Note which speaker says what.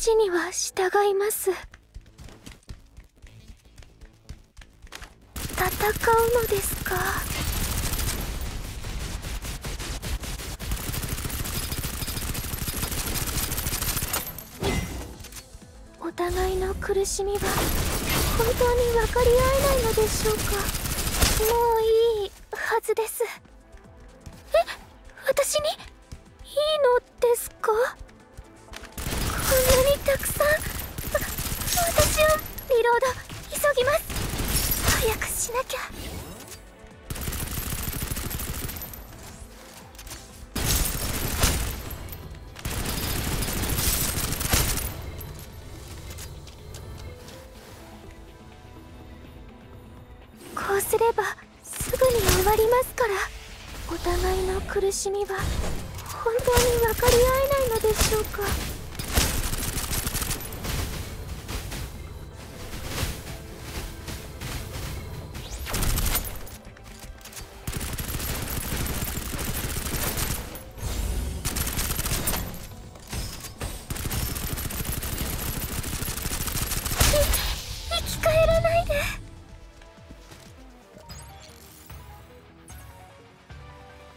Speaker 1: 示には従います。戦うのですか？お互いの苦しみは本当に分かり合えないのでしょうか？もういいはずです。え？私に？いいのですか？リロード急ぎます。早くしなきゃ。こうすればすぐに終わりますから。お互いの苦しみは本当に分かり合えないのでしょうか。使える